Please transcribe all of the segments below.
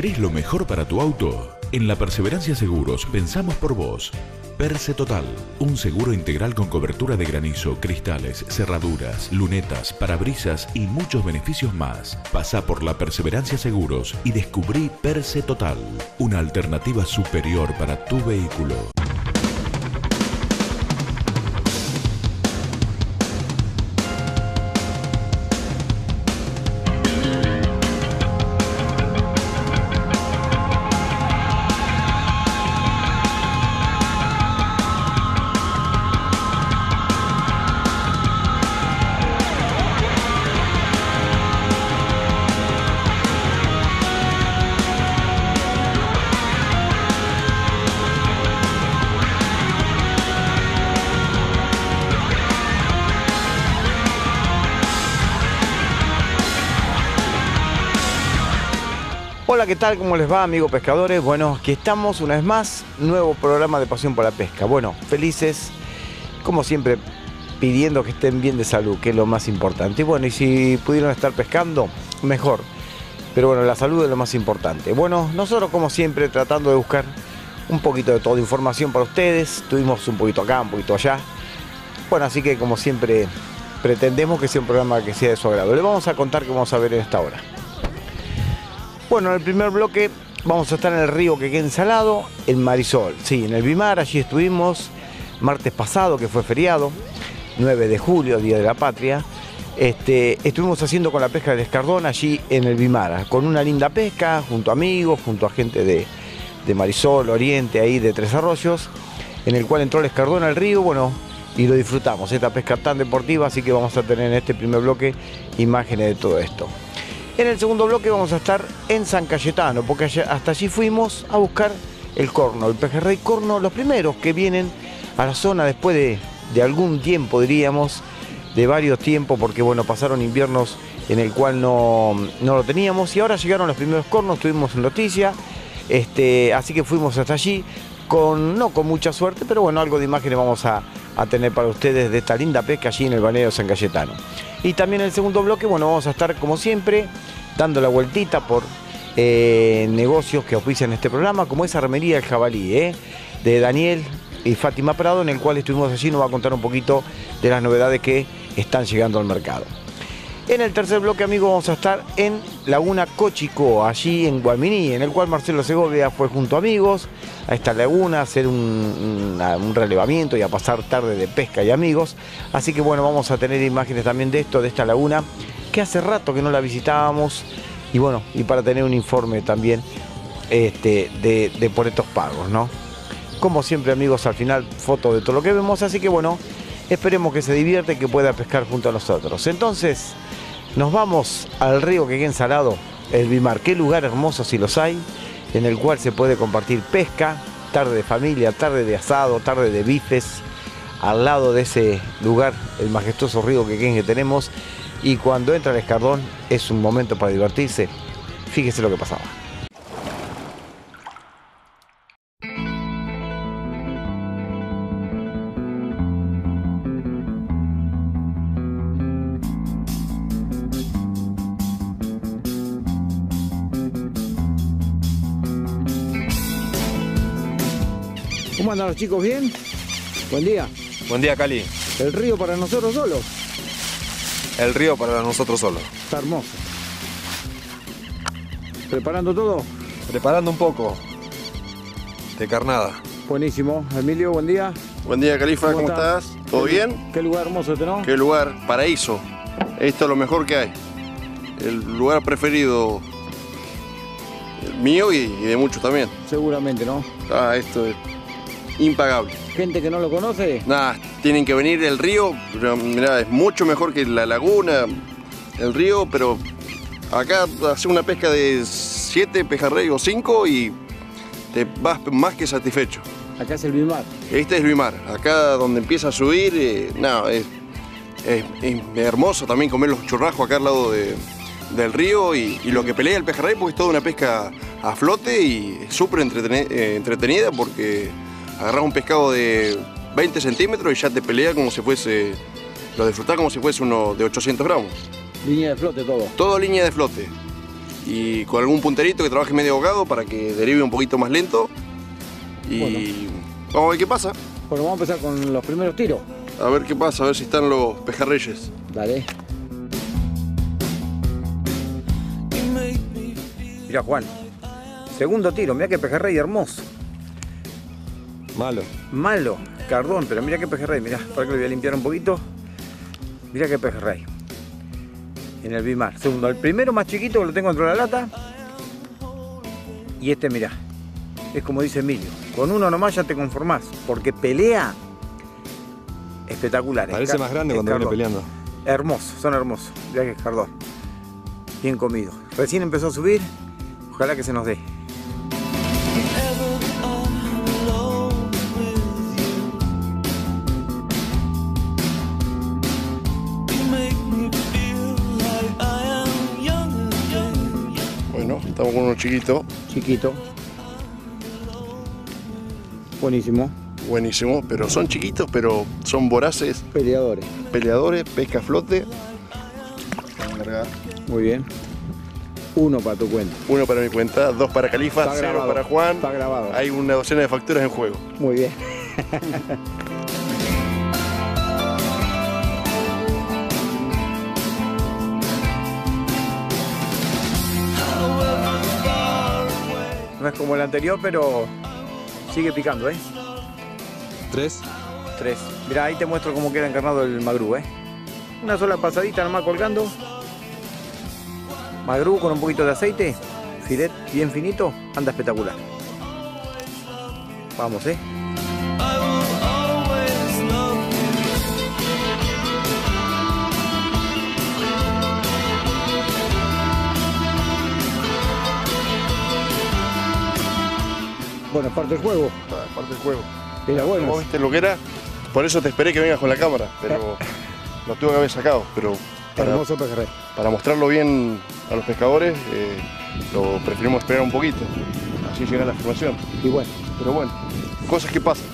¿Querés lo mejor para tu auto? En la Perseverancia Seguros pensamos por vos. Perse Total, un seguro integral con cobertura de granizo, cristales, cerraduras, lunetas, parabrisas y muchos beneficios más. Pasa por la Perseverancia Seguros y descubrí Perse Total, una alternativa superior para tu vehículo. Hola, ¿qué tal? ¿Cómo les va, amigos pescadores? Bueno, aquí estamos una vez más, nuevo programa de Pasión por la Pesca. Bueno, felices, como siempre, pidiendo que estén bien de salud, que es lo más importante. Y bueno, y si pudieron estar pescando, mejor. Pero bueno, la salud es lo más importante. Bueno, nosotros como siempre tratando de buscar un poquito de toda información para ustedes. Tuvimos un poquito acá, un poquito allá. Bueno, así que como siempre pretendemos que sea un programa que sea de su agrado. Les vamos a contar qué vamos a ver en esta hora. Bueno, en el primer bloque vamos a estar en el río que queda ensalado, en Marisol. Sí, en el Bimar, allí estuvimos martes pasado, que fue feriado, 9 de julio, Día de la Patria. Este, estuvimos haciendo con la pesca del escardón allí en el Bimara, con una linda pesca, junto a amigos, junto a gente de, de Marisol, Oriente, ahí de Tres Arroyos, en el cual entró el escardón al río, bueno, y lo disfrutamos, esta pesca tan deportiva, así que vamos a tener en este primer bloque imágenes de todo esto. En el segundo bloque vamos a estar en San Cayetano, porque hasta allí fuimos a buscar el corno, el pejerrey corno, los primeros que vienen a la zona después de, de algún tiempo, diríamos, de varios tiempos, porque bueno, pasaron inviernos en el cual no, no lo teníamos y ahora llegaron los primeros cornos, tuvimos noticia, este, así que fuimos hasta allí, con, no con mucha suerte, pero bueno, algo de imágenes vamos a, a tener para ustedes de esta linda pesca allí en el balneario San Cayetano. Y también el segundo bloque, bueno, vamos a estar como siempre dando la vueltita por eh, negocios que auspician este programa, como esa remería del jabalí, eh, de Daniel y Fátima Prado, en el cual estuvimos allí, nos va a contar un poquito de las novedades que están llegando al mercado. En el tercer bloque, amigos, vamos a estar en Laguna Cochico, allí en Guaminí, en el cual Marcelo Segovia fue junto a amigos a esta laguna a hacer un, relevamiento y a pasar tarde de pesca y amigos. Así que bueno, vamos a tener imágenes también de esto, de esta laguna, que hace rato que no la visitábamos. Y bueno, y para tener un informe también este, de, de por estos pagos, ¿no? Como siempre, amigos, al final foto de todo lo que vemos. Así que bueno, esperemos que se divierte y que pueda pescar junto a nosotros. Entonces, nos vamos al río que queda ensalado, el Bimar. Qué lugar hermoso si los hay, en el cual se puede compartir pesca, tarde de familia, tarde de asado, tarde de bifes, al lado de ese lugar, el majestuoso río que que tenemos. Y cuando entra el escardón es un momento para divertirse. Fíjese lo que pasaba. ¿Cómo andan los chicos? ¿Bien? Buen día. Buen día, Cali. ¿El río para nosotros solos? El río para nosotros solos. Está hermoso. ¿Preparando todo? Preparando un poco de carnada. Buenísimo. Emilio, buen día. Buen día, Califa, ¿cómo, estás? ¿Todo ¿Qué, bien? Qué lugar hermoso este, ¿no? Qué lugar, paraíso. Esto es lo mejor que hay. El lugar preferido mío y, y de muchos también. Seguramente, ¿no? Ah, esto es impagable. Gente que no lo conoce. Nada, tienen que venir del río, mirá, es mucho mejor que la laguna, el río, pero acá hace una pesca de 7 pejerrey o 5 y te vas más que satisfecho. Acá es el Bimar. Este es Luimar, acá donde empieza a subir, eh, no, es, es, es hermoso también comer los churrascos acá al lado de, del río y, y, lo que pelea el pejerrey porque es toda una pesca a flote y súper eh, entretenida porque agarras un pescado de 20 centímetros y ya te pelea como si fuese, lo disfrutás como si fuese uno de 800 gramos. Línea de flote todo. Todo línea de flote. y con algún punterito que trabaje medio ahogado para que derive un poquito más lento. Y vamos a ver qué pasa. Bueno, vamos a empezar con los primeros tiros. A ver qué pasa, a ver si están los pejarreyes. Dale. Mira Juan, segundo tiro, mira qué pejerrey hermoso. Malo. Malo, cardón, pero mira qué pejerrey, mira, para que lo voy a limpiar un poquito. Mira qué pejerrey. En el bimar. Segundo, el primero más chiquito que lo tengo dentro de la lata. Y este, mira, es como dice Emilio, con uno nomás ya te conformás, porque pelea espectacular. Parece Es más grande cuando viene peleando. Hermosos, son hermosos. Mirá que es cardón. Bien comido. Recién empezó a subir. Ojalá que se nos dé. Estamos con uno chiquito, Chiquito. Buenísimo. buenísimo, pero son chiquitos, pero son voraces, Peleadores. peleadores, pesca flote. Muy bien. Uno para tu cuenta. Uno para mi cuenta, dos para Califa, Está cero grabado, para Juan. está grabado. Hay una docena de facturas en juego. Muy bien. No es como el anterior, pero sigue picando, ¿eh? Tres. Tres. Mira, ahí te muestro cómo queda encarnado el magrú, ¿eh? Una sola pasadita nomás colgando. Magrú con un poquito de aceite. Filet bien finito. Anda espectacular. Vamos, ¿eh? Bueno, parte del juego. Ah, Parte del juego. Era bueno. ¿Vos viste lo que era? Por eso te esperé que vengas con la cámara, pero lo tuve que haber sacado. Pero para, Hermoso pejerrey. para mostrarlo bien a los pescadores, eh, lo preferimos esperar un poquito. Así llega la filmación. Y bueno, Pero bueno, cosas que pasan.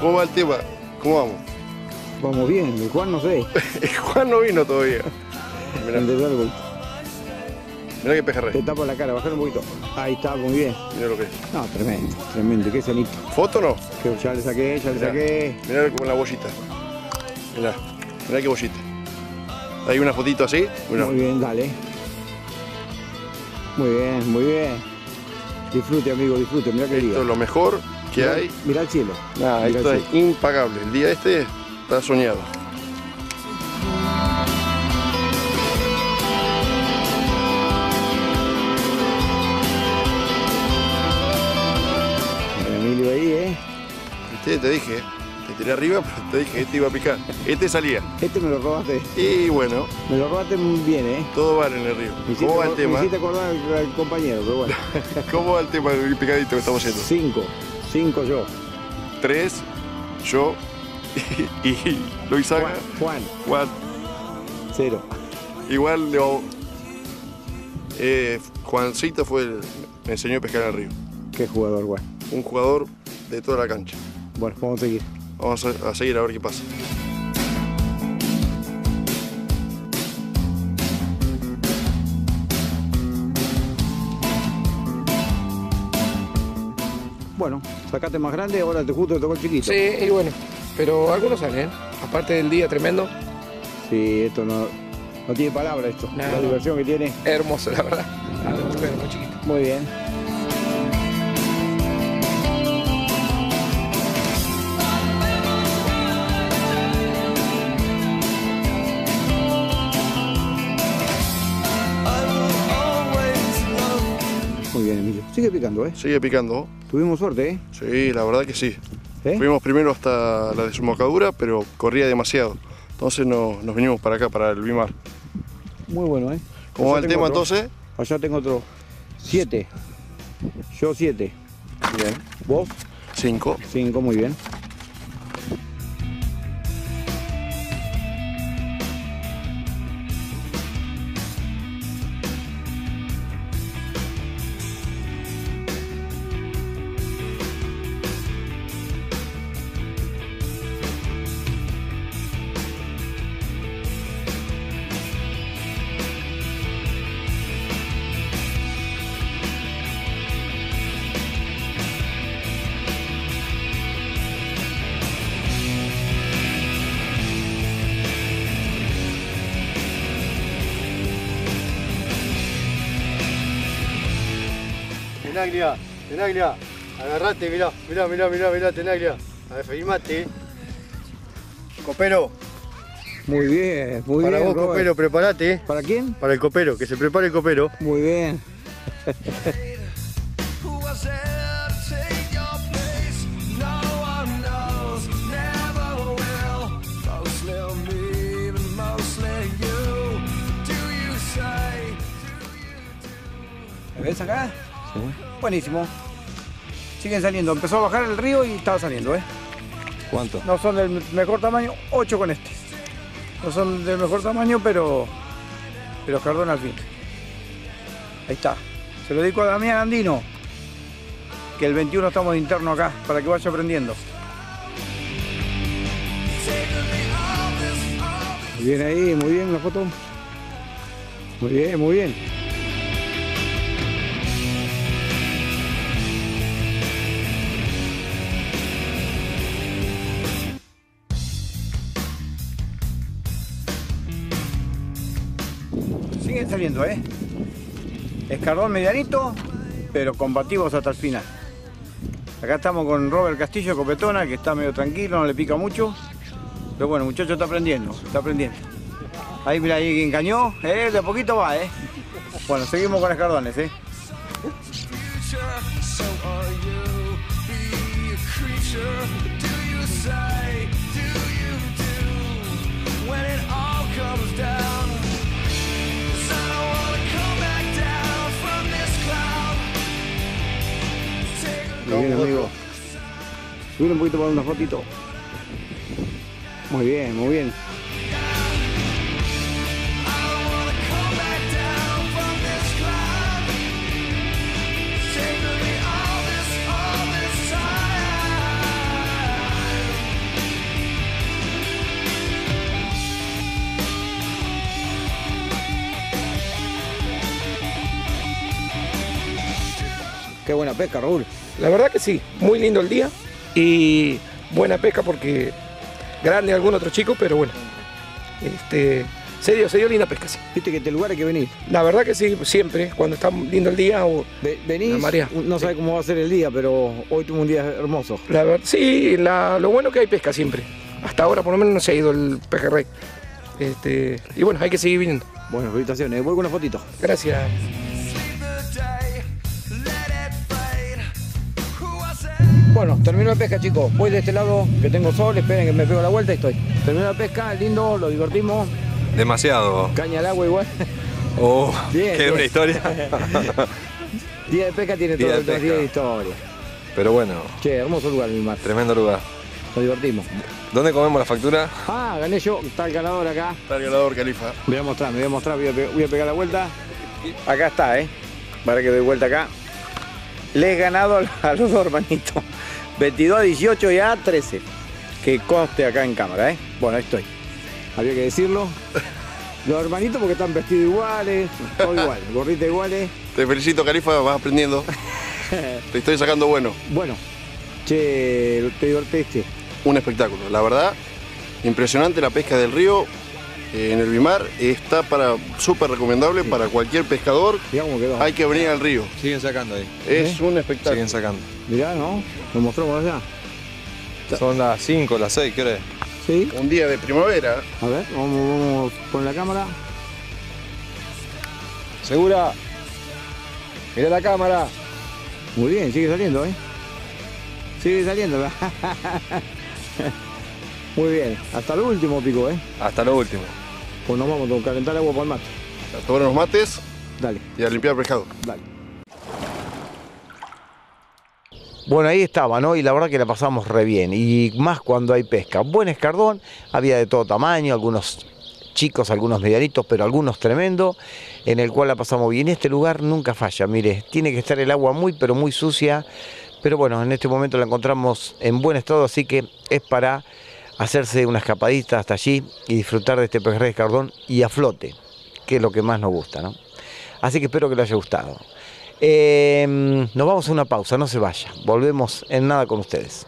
¿Cómo va el tema? ¿Cómo vamos? vamos bien. El Juan no sé. Juan no vino todavía. Mirá, El de árbol. mirá qué Te pejerrey. tapo la cara, bajar un poquito. Ahí está, muy bien. Mirá lo que es. No, tremendo, tremendo. Qué cenito. ¿Foto no? Que ya le saqué, ya le Mirá. saqué. Mirá como la bollita. Mirá, mirá qué bollita. Hay una fotito así. Mirá. Muy bien, dale. Muy bien, muy bien. Disfrute, amigo, disfrute. Mirá que Esto es lo mejor que Mirá- hay. Mirá el cielo. Nah, Mirá esto el es impagable. El día este está soñado. Emilio ahí, ¿eh? Viste, te dije, te tiré arriba, pero te dije que este iba a picar. Este salía. Este me lo robaste. Y bueno, Me lo robaste muy bien, ¿eh? todo vale en el río. Me ¿Cómo va el me tema? hiciste acordar al, al compañero, pero bueno. ¿Cómo va el tema del picadito que estamos haciendo? Cinco. Cinco yo. Tres, yo y, y Luisaga, Juan, Juan. cero. Igual lo- eh, Juancito fue el me enseñó a pescar en el río. Qué jugador, Juan. Un jugador de toda la cancha. Bueno, vamos a seguir. Vamos a, a seguir a ver qué pasa. Bueno, sacate más grande, ahora te justo te tocó el chiquito. Sí, y bueno, pero algunos salen, ¿eh? Aparte del día tremendo, Sí, esto no, no tiene palabra esto. No, la no. diversión que tiene. hermoso, la verdad. Ah, pero muy chiquito. Muy bien. Muy bien, Emilio. Sigue picando, ¿eh? Sigue picando. Tuvimos suerte, ¿eh? Sí, la verdad que sí. ¿Eh? Fuimos primero hasta la desembocadura, pero corría demasiado. Entonces no- nos vinimos para acá, para el Bimar. Muy bueno, ¿eh? ¿Cómo va el tema otro. entonces? Allá tengo otro Siete. Yo siete. Bien. ¿Vos? 5. Cinco, muy bien. Tenaglia, Tenaglia, agarrate, mirá, mirá, mirá, mirá, mirá, Tenaglia. A ver, filmate. Copero, Muy bien, muy para bien. vos, Robert. copero, prepárate. ¿Para quién? Para el copero, que se prepare el copero. Muy bien. ¿Me ves acá? Sí. Buenísimo. Siguen saliendo. Empezó a bajar el río y estaba saliendo, ¿eh? ¿Cuánto? No son del mejor tamaño, 8 con este. No son del mejor tamaño, pero. Pero Cardón al fin. Ahí está. Se lo dedico a Damián Andino. Que el 21 estamos de interno acá, para que vaya aprendiendo. Muy bien ahí, muy bien la foto. Muy bien, muy bien. Saliendo, ¿eh? Escardón medianito, pero combativos hasta el final. Acá estamos con Robert Castillo Copetona, que está medio tranquilo, no le pica mucho. Pero bueno, muchacho está aprendiendo, está aprendiendo. Ahí mira, ahí engañó, ¿eh? De a poquito va, ¿eh? Bueno, seguimos con escardones, ¿eh? Muy bien, amigo. Subir un poquito para una fotito. Muy bien, muy bien. Qué buena pesca, Raúl. La verdad que sí, muy lindo el día y buena pesca porque grande algún otro chico, pero bueno. Este, se dio, se dio linda pesca, sí. Viste que este lugar hay que venir. La verdad que sí, siempre, cuando está lindo el día o Ve- venís, marea. no sabe cómo va a ser el día, pero hoy tuvo un día hermoso. La verdad, sí, la- lo bueno que hay pesca siempre. Hasta ahora por lo menos no se ha ido el pejerrey. Este, y bueno, hay que seguir viniendo. Bueno, felicitaciones. Con una fotito. Gracias. Bueno, terminó la pesca, chicos. Voy de este lado, que tengo sol. Esperen que me pego la vuelta y estoy. Terminó la pesca, lindo, lo divertimos. Demasiado. Caña al agua igual. Oh, Bien, qué bien. buena historia. Día de pesca tiene Día todo de el día de historia. Pero bueno, Che, hermoso lugar, mi mar. tremendo lugar. Nos divertimos. ¿Dónde comemos la factura? Ah, gané yo. Está el ganador acá. Está el ganador Califa. Voy a mostrar, me voy a mostrar, voy a, pe- voy a pegar la vuelta. Acá está, ¿eh? Para que doy vuelta acá. Le he ganado a- los dos hermanitos. 22 a 18 y a 13. Que conste acá en cámara, ¿eh? Bueno, ahí estoy. Había que decirlo. Los hermanitos porque están vestidos iguales, todo igual, gorrita iguales. Te felicito, Califa, vas aprendiendo. Te estoy sacando bueno. Bueno, che, te divertiste. Un espectáculo. La verdad, impresionante la pesca del río eh, en el Bimar. Está para súper recomendable para cualquier pescador. Mirá cómo quedó. Hay que venir al río. Siguen sacando ahí. Es un espectáculo. Siguen sacando. Mirá, ¿no? Lo mostramos allá. Son las 5, las 6, ¿qué? ¿Sí? Un día de primavera. A ver, vamos, vamos con la cámara. ¿Segura? Mira la cámara. Muy bien, sigue saliendo, ¿eh? Sigue saliendo. Muy bien, hasta el último pico, ¿eh? Hasta lo último. Pues nos vamos, a calentar agua para el mate. A tomar mates. Dale. Y a limpiar el pescado. Dale. Bueno, ahí estaba, ¿no? Y la verdad que la pasamos re bien. Y más cuando hay pesca. Buen escardón, había de todo tamaño, algunos chicos, algunos medianitos, pero algunos tremendo, en el cual la pasamos bien. Este lugar nunca falla, mire, tiene que estar el agua muy, pero muy sucia, pero bueno, en este momento la encontramos en buen estado, así que es para hacerse una escapadita hasta allí y disfrutar de este pejerrey escardón y a flote, que es lo que más nos gusta, ¿no? Así que espero que les haya gustado. Eh, nos vamos a una pausa, no se vaya. Volvemos en nada con ustedes.